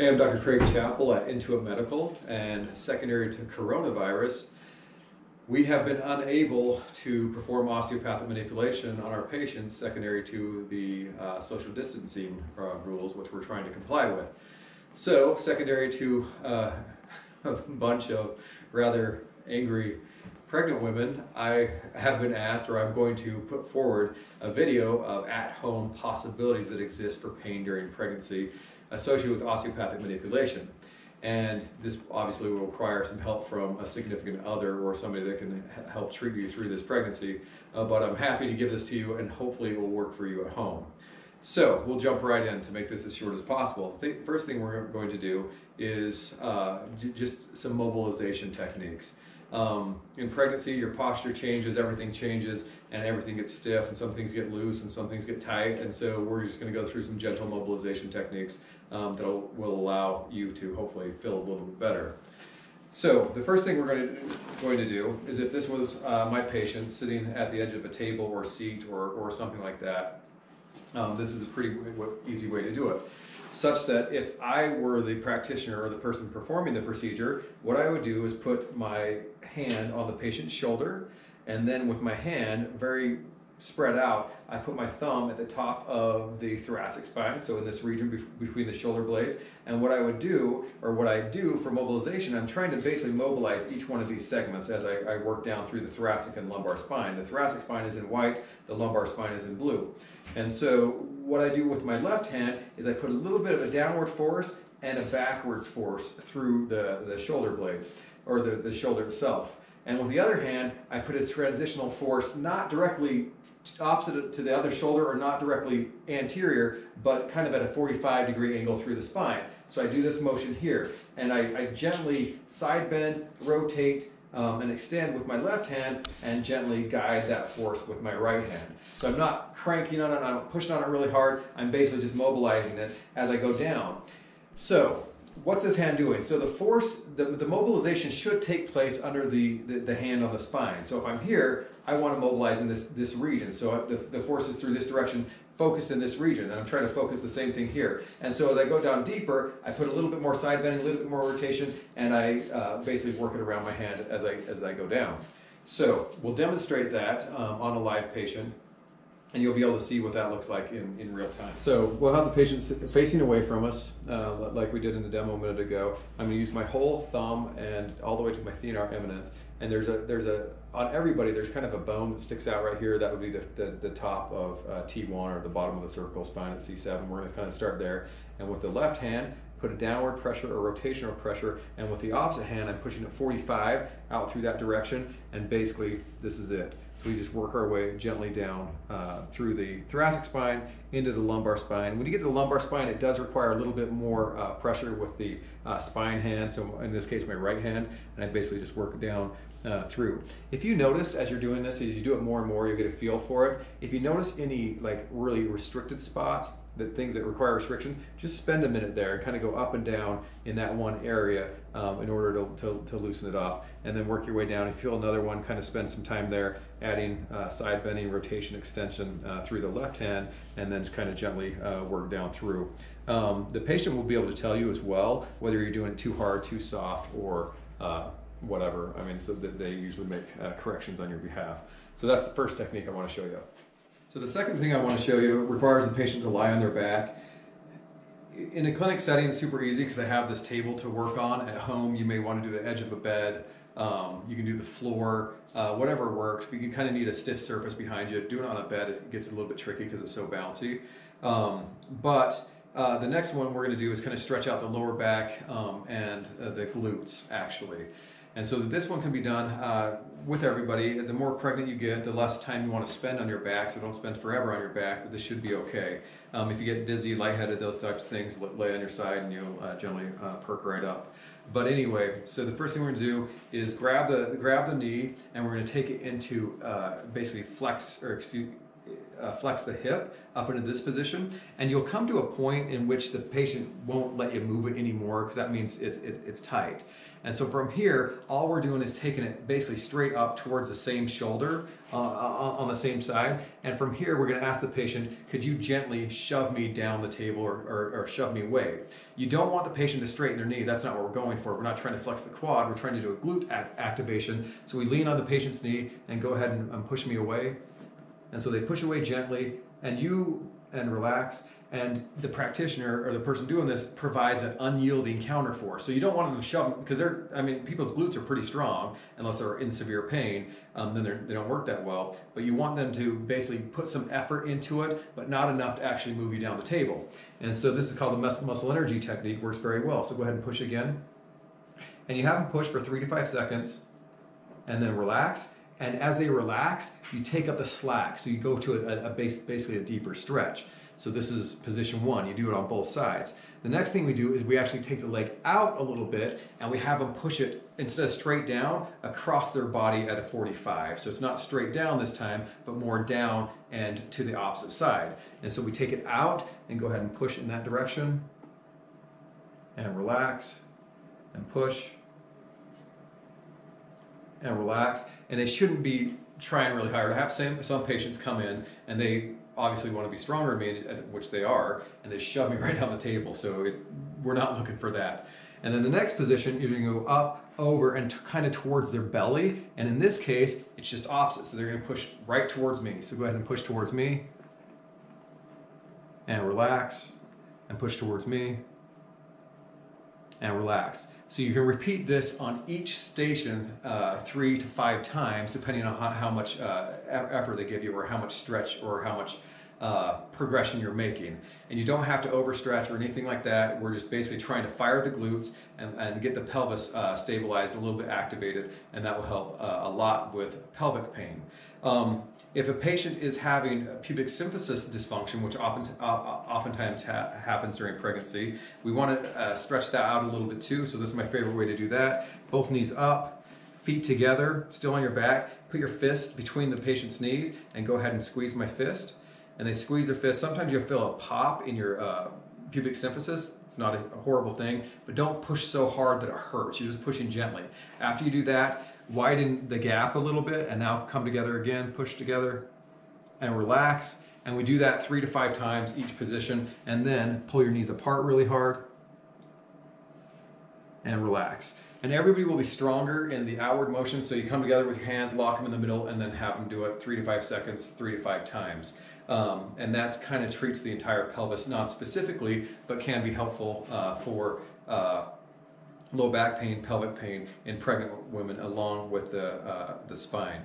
Hey, I'm Dr. Craig Chappell at In2it Medical, and secondary to coronavirus, we have been unable to perform osteopathic manipulation on our patients secondary to the uh, social distancing uh, rules, which we're trying to comply with. So, secondary to uh, a bunch of rather angry pregnant women, I have been asked, or I'm going to put forward a video of at-home possibilities that exist for pain during pregnancy associated with osteopathic manipulation. And this obviously will require some help from a significant other or somebody that can help treat you through this pregnancy. Uh, but I'm happy to give this to you and hopefully it will work for you at home. So we'll jump right in to make this as short as possible. The first thing we're going to do is uh, just some mobilization techniques. Um, in pregnancy, your posture changes, everything changes, and everything gets stiff, and some things get loose, and some things get tight. And so we're just going to go through some gentle mobilization techniques um, that will allow you to hopefully feel a little bit better. So the first thing we're going to, going to do is if this was uh, my patient sitting at the edge of a table or seat or, or something like that, um, this is a pretty easy way to do it such that if I were the practitioner or the person performing the procedure, what I would do is put my hand on the patient's shoulder and then with my hand very spread out, I put my thumb at the top of the thoracic spine, so in this region be between the shoulder blades. And what I would do, or what I do for mobilization, I'm trying to basically mobilize each one of these segments as I, I work down through the thoracic and lumbar spine. The thoracic spine is in white, the lumbar spine is in blue. And so what I do with my left hand is I put a little bit of a downward force and a backwards force through the, the shoulder blade, or the, the shoulder itself. And with the other hand, I put a transitional force not directly opposite to the other shoulder or not directly anterior, but kind of at a 45 degree angle through the spine. So I do this motion here, and I, I gently side bend, rotate, um, and extend with my left hand and gently guide that force with my right hand. So I'm not cranking on it, I'm not pushing on it really hard, I'm basically just mobilizing it as I go down. So what's this hand doing? So the force, the, the mobilization should take place under the, the, the, hand on the spine. So if I'm here, I want to mobilize in this, this region. So the, the force is through this direction, focused in this region, and I'm trying to focus the same thing here. And so as I go down deeper, I put a little bit more side bending, a little bit more rotation, and I uh, basically work it around my hand as I, as I go down. So we'll demonstrate that um, on a live patient and you'll be able to see what that looks like in, in real time. So we'll have the patient facing away from us, uh, like we did in the demo a minute ago. I'm to use my whole thumb and all the way to my thenar eminence. And there's a, there's a, on everybody, there's kind of a bone that sticks out right here. That would be the, the, the top of uh, T1 or the bottom of the cervical spine at C7. We're to kind of start there. And with the left hand, put a downward pressure or rotational pressure. And with the opposite hand, I'm pushing it 45 out through that direction. And basically, this is it. So we just work our way gently down uh, through the thoracic spine into the lumbar spine. When you get to the lumbar spine, it does require a little bit more uh, pressure with the uh, spine hand. So in this case, my right hand, and I basically just work it down uh, through. If you notice as you're doing this, as you do it more and more, you get a feel for it. If you notice any like really restricted spots, that things that require restriction, just spend a minute there and kind of go up and down in that one area um, in order to, to, to, loosen it off. And then work your way down. If you feel another one, kind of spend some time there adding uh, side bending, rotation, extension uh, through the left hand, and then just kind of gently uh, work down through. Um, the patient will be able to tell you as well whether you're doing it too hard, too soft, or uh, whatever. I mean, so that they usually make uh, corrections on your behalf. So that's the first technique I want to show you. So the second thing I want to show you requires the patient to lie on their back. In a clinic setting, it's super easy because I have this table to work on. At home, you may want to do the edge of a bed. Um, you can do the floor, uh, whatever works, but you kind of need a stiff surface behind you. Doing it on a bed it gets a little bit tricky because it's so bouncy. Um, but uh, the next one we're going to do is kind of stretch out the lower back um, and uh, the glutes, actually. And so this one can be done uh, with everybody. The more pregnant you get, the less time you want to spend on your back. So don't spend forever on your back, but this should be okay. Um, if you get dizzy, lightheaded, those types of things, lay on your side and you'll uh, generally uh, perk right up. But anyway, so the first thing we're going to do is grab the grab the knee and we're going to take it into uh, basically flex or excuse uh, flex the hip up into this position, and you'll come to a point in which the patient won't let you move it anymore because that means it's, it's, it's tight. And so from here, all we're doing is taking it basically straight up towards the same shoulder uh, uh on the same side. And from here, we're gonna ask the patient, could you gently shove me down the table or, or, or shove me away? You don't want the patient to straighten their knee. That's not what we're going for. We're not trying to flex the quad. We're trying to do a glute activation. So we lean on the patient's knee and go ahead and, and push me away. And so they push away gently and you and relax and the practitioner or the person doing this provides an unyielding counterforce. So you don't want them to shove because they're, I mean, people's glutes are pretty strong unless they're in severe pain, um, then they don't work that well. But you want them to basically put some effort into it, but not enough to actually move you down the table. And so this is called the muscle energy technique, works very well. So go ahead and push again. And you have them push for three to five seconds and then relax and as they relax, you take up the slack. So you go to a, a base, basically a deeper stretch. So this is position one. You do it on both sides. The next thing we do is we actually take the leg out a little bit and we have them push it instead of straight down across their body at a 45. So it's not straight down this time, but more down and to the opposite side. And so we take it out and go ahead and push in that direction and relax and push and relax. And they shouldn't be trying really hard. I have some, some patients come in and they obviously want to be stronger than me, which they are, and they shove me right down the table. So it, we're not looking for that. And then the next position, you're to go up, over, and kind of towards their belly. And in this case, it's just opposite. So they're to push right towards me. So go ahead and push towards me. And relax. And push towards me. And relax. So you can repeat this on each station uh, three to five times, depending on how, how much uh, effort they give you or how much stretch or how much uh, progression you're making. And you don't have to overstretch or anything like that. We're just basically trying to fire the glutes and, and get the pelvis uh, stabilized, a little bit activated, and that will help uh, a lot with pelvic pain. Um, if a patient is having a pubic symphysis dysfunction, which often, uh, oftentimes ha happens during pregnancy, we want to uh, stretch that out a little bit too. So this is my favorite way to do that. Both knees up, feet together, still on your back. Put your fist between the patient's knees and go ahead and squeeze my fist. And they squeeze their fist. Sometimes you'll feel a pop in your uh, pubic symphysis. It's not a horrible thing, but don't push so hard that it hurts. You're just pushing gently. After you do that, widen the gap a little bit and now come together again, push together and relax. And we do that three to five times each position and then pull your knees apart really hard and relax. And everybody will be stronger in the outward motion. So you come together with your hands, lock them in the middle, and then have them do it three to five seconds, three to five times. Um, and that's kind of treats the entire pelvis, not specifically, but can be helpful uh, for uh, low back pain, pelvic pain in pregnant women along with the, uh, the spine.